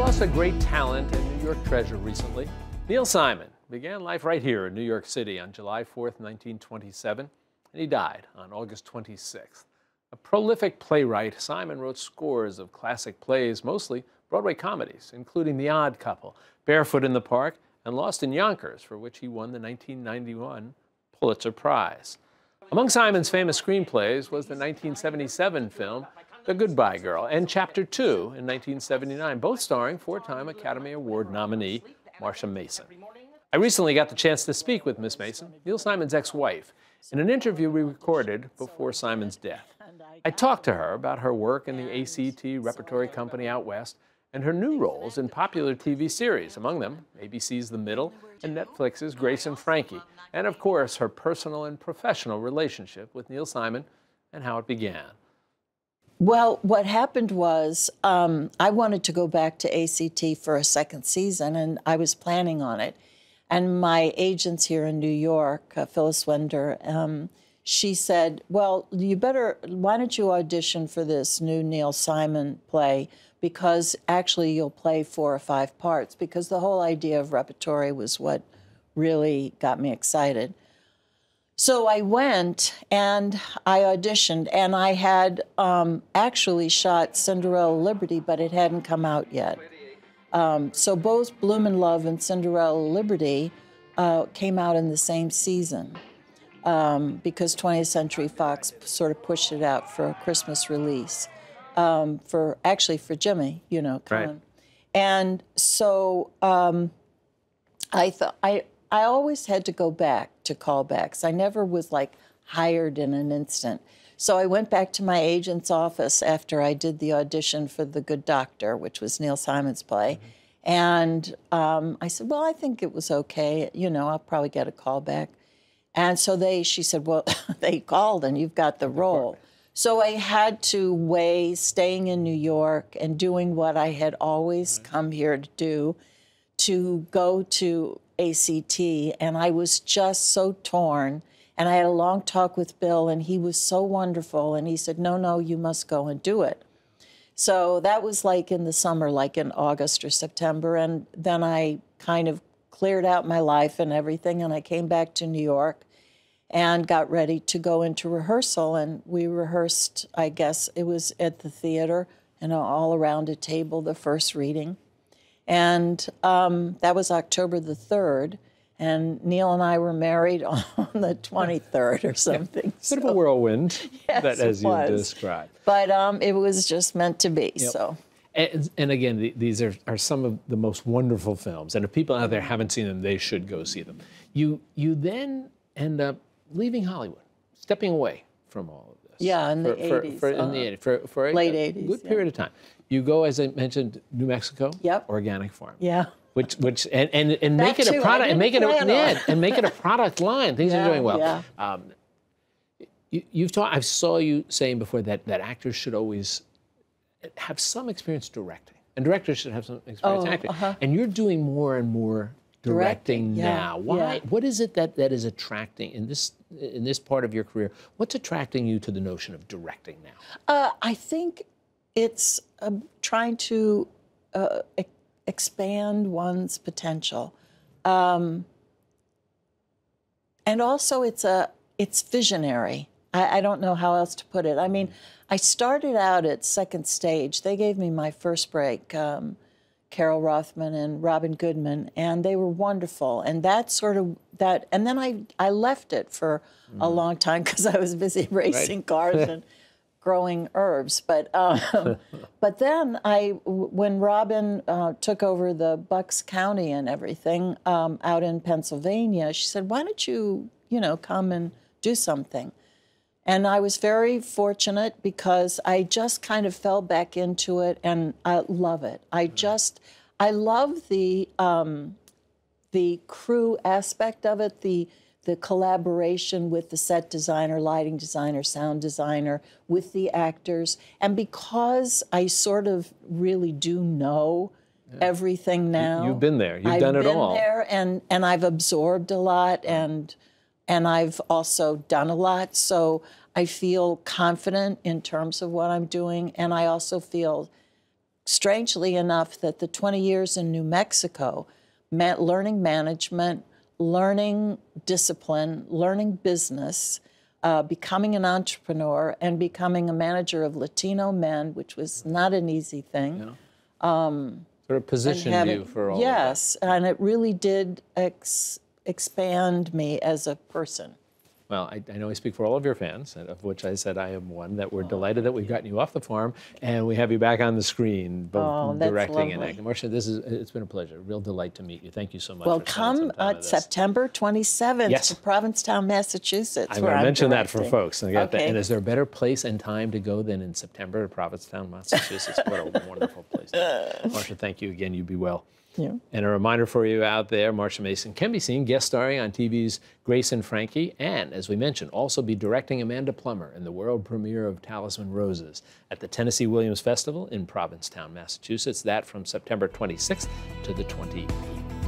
lost a great talent and New York treasure recently. Neil Simon began life right here in New York City on July 4th, 1927, and he died on August 26th. A prolific playwright, Simon wrote scores of classic plays, mostly Broadway comedies, including The Odd Couple, Barefoot in the Park, and Lost in Yonkers, for which he won the 1991 Pulitzer Prize. Among Simon's famous screenplays was the 1977 film The Goodbye Girl and Chapter 2 in 1979, both starring four-time Academy Award nominee Marsha Mason. I recently got the chance to speak with Miss Mason, Neil Simon's ex-wife, in an interview we recorded before Simon's death. I talked to her about her work in the ACT Repertory Company out west and her new roles in popular TV series, among them ABC's The Middle and Netflix's Grace and Frankie, and of course her personal and professional relationship with Neil Simon and how it began. Well, what happened was um, I wanted to go back to ACT for a second season, and I was planning on it. And my agents here in New York, uh, Phyllis Wender, um, she said, Well, you better, why don't you audition for this new Neil Simon play? Because actually you'll play four or five parts, because the whole idea of repertory was what really got me excited. So I went and I auditioned, and I had um, actually shot Cinderella Liberty, but it hadn't come out yet. Um, so both Blume in Love and Cinderella Liberty uh, came out in the same season um, because 20th Century Fox sort of pushed it out for a Christmas release um, for actually for Jimmy, you know, Right. And so um, I thought I I always had to go back to callbacks. I never was like hired in an instant. So I went back to my agent's office after I did the audition for The Good Doctor, which was Neil Simon's play. And um, I said, Well, I think it was okay. You know, I'll probably get a call back. And so they, she said, Well, they called and you've got the role. So I had to weigh staying in New York and doing what I had always come here to do to go to ACT. And I was just so torn. And I had a long talk with Bill, and he was so wonderful. And he said, No, no, you must go and do it. So that was like in the summer, like in August or September. And then I kind of cleared out my life and everything. And I came back to New York and got ready to go into rehearsal. And we rehearsed, I guess it was at the theater and all around a table, the first reading. And um, that was October the 3rd. And Neil and I were married on the 23rd or something. Bit of a whirlwind, Yes, that, as you described. But um, it was just meant to be. So. And, and again, the, these are, are some of the most wonderful films. And if people out there haven't seen them, they should go see them. You, you then end up leaving Hollywood, stepping away from all of. Yeah, in the for, 80s, For, in uh-huh. the 80s, for, for a, Late a 80s, good yeah. period of time. You go, as I mentioned, New Mexico. Yep. Organic farm. Yeah. Which, which, and, and, and That make it too, a product, and make it a, yeah, and make it a product line. Things Yeah, are doing well. yeah. Um, you, you've taught. I saw you saying before that that actors should always have some experience directing, and directors should have some experience Oh, acting. uh-huh. And you're doing more and more directing, Directing, yeah, now. Why? yeah. What is it that that is attracting in this in this part of your career? What's attracting you to the notion of directing now? Uh, I think it's uh, trying to uh, e- expand one's potential, um, and also it's a it's visionary. I, I don't know how else to put it. I mean, I started out at second stage. They gave me my first break. Um, Carole Rothman and Robyn Goodman, and they were wonderful. And that sort of that, and then I I left it for a long time because I was busy racing cars and growing herbs. But um, but then I, when Robyn uh, took over the Bucks County and everything um, out in Pennsylvania, she said, "Why don't you you know come and do something?" And I was very fortunate because I just kind of fell back into it and I love it. I just, I love the, um, the crew aspect of it, the, the collaboration with the set designer, lighting designer, sound designer, with the actors. And because I sort of really do know everything now. You've been there. You've I've done it all. I've been there and, and I've absorbed a lot and and I've also done a lot. So I feel confident in terms of what I'm doing, and I also feel strangely enough, that the 20 years in New Mexico meant learning management, learning discipline, learning business, uh, becoming an entrepreneur, and becoming a manager of Latino men, which was not an easy thing. Sort of positioned Having- you for all yes, and it really did ex- expand me as a person. Well, I, I know I speak for all of your fans, of which I said I am one, that we're delighted that we've gotten you off the farm and we have you back on the screen, both Oh, directing and acting. Marsha, this is it's been a pleasure. A real delight to meet you. Thank you so much. Well, for come uh. September 27th Yes. to Provincetown, Massachusetts. I'm going to mention that for folks. And, got that. And is there a better place and time to go than in September to Provincetown, Massachusetts? what a wonderful place. Marsha, thank you again. You be well. Yeah. And a reminder for you out there, Marsha Mason can be seen guest starring on TV's Grace and Frankie, and as we mentioned, also be directing Amanda Plummer in the world premiere of Talisman Roses at the Tennessee Williams Festival in Provincetown, Massachusetts. That from September 26th to the 28th.